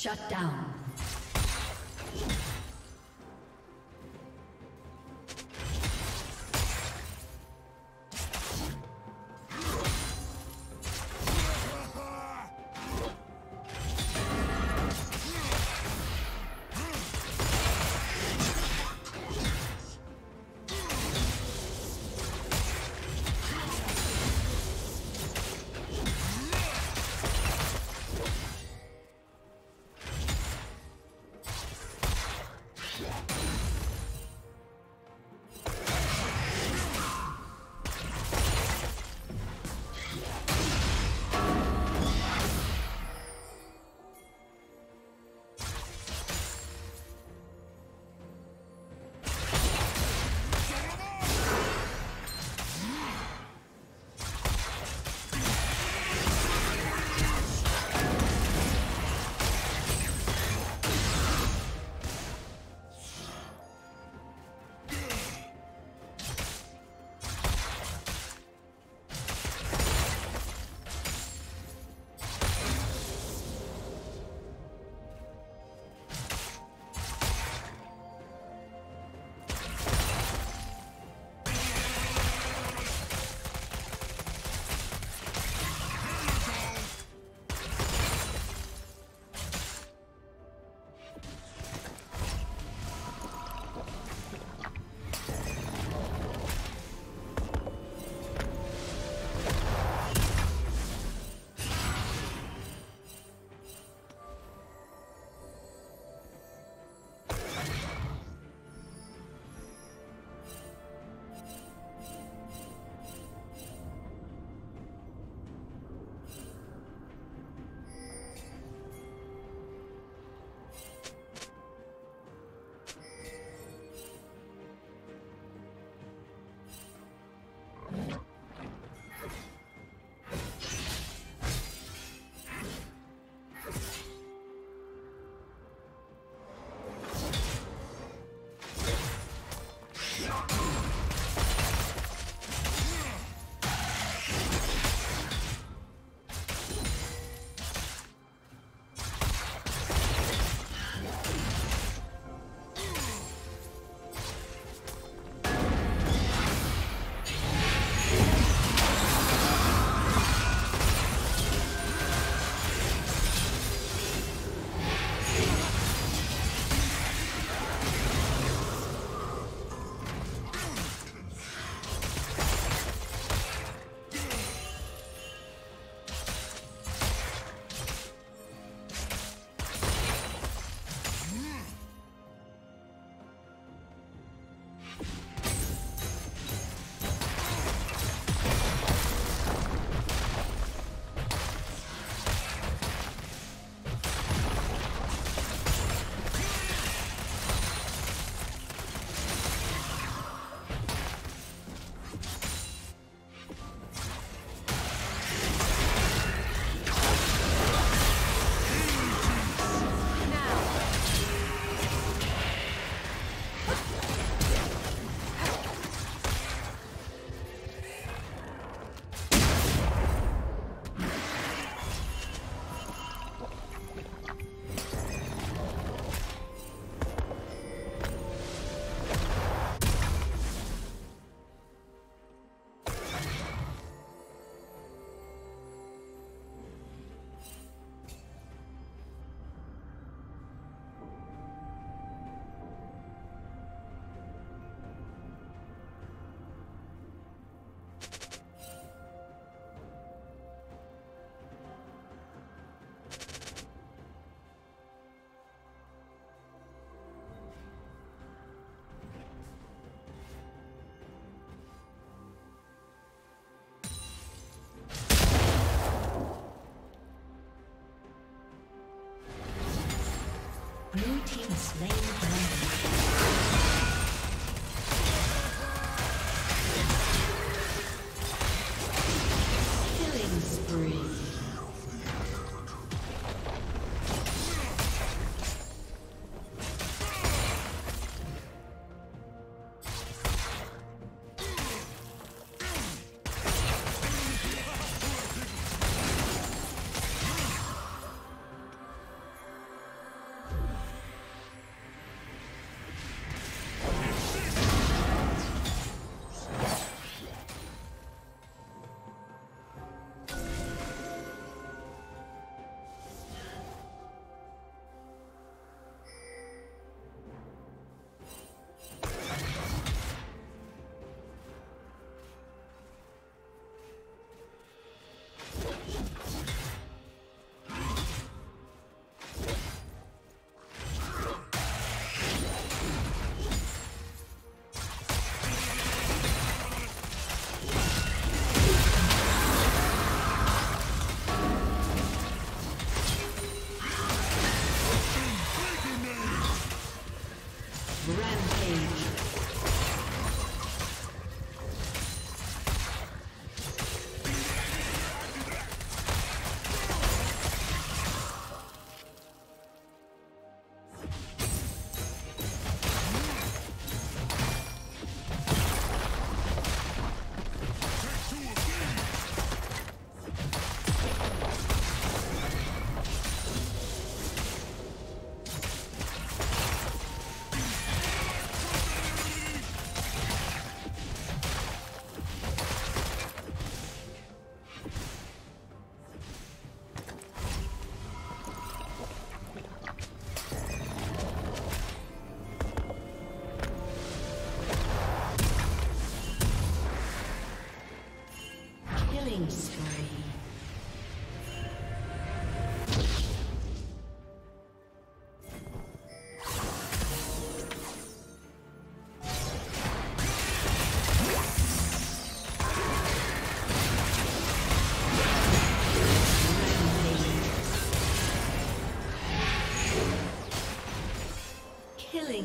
Shut down. Shut up.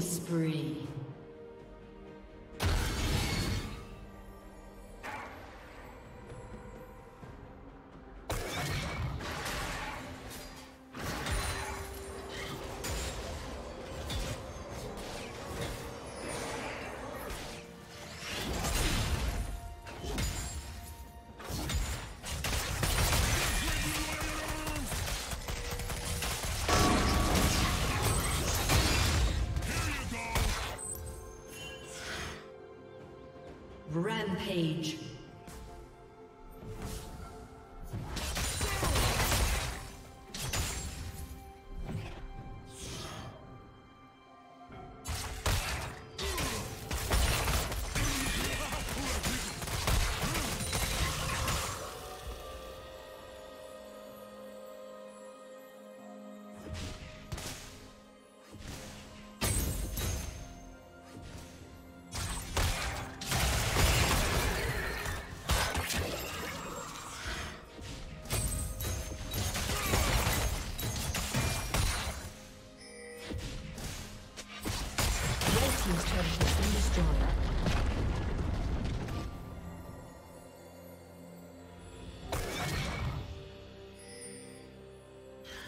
Spree. Rampage.